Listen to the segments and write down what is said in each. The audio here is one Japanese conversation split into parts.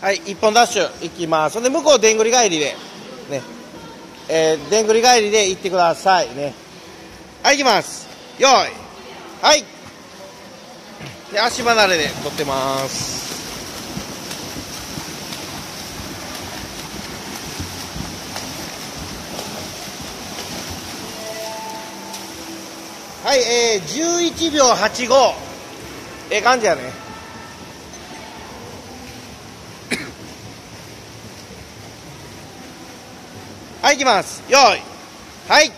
はい一本ダッシュいきます。そんで向こうでんぐり返りでね。えー、でんぐり返りで行ってくださいね。はい行きます。よい。はい。で足離れで取ってます。はいえー、11秒85ええ感じやね。はい行きますよいはい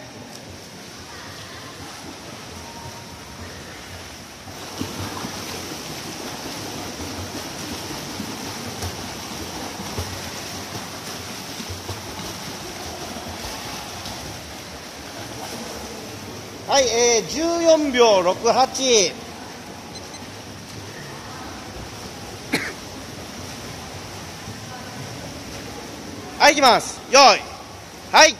はい、えー、14秒68はい、行きます。よい。はい。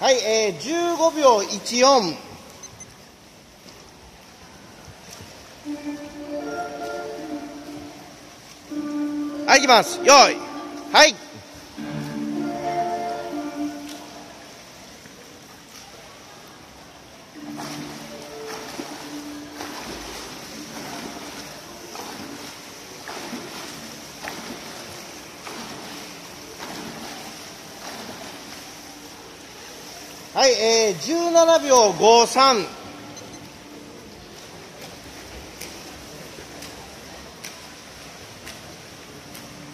はい、えー、15秒14。はい、行きます。よい。はい。はい、えー、17秒53。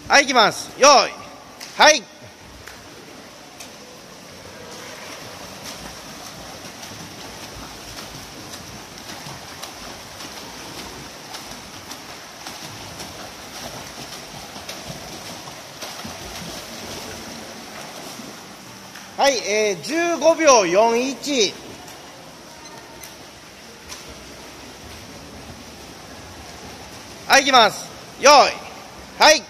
はい、行きます。よい。はい。はい、えー、15秒41。はい、行きます。よい。はい。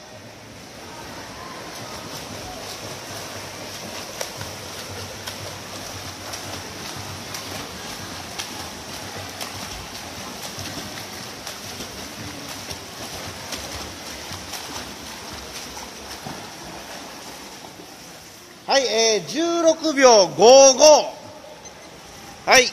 はい、えー、16秒55。はい。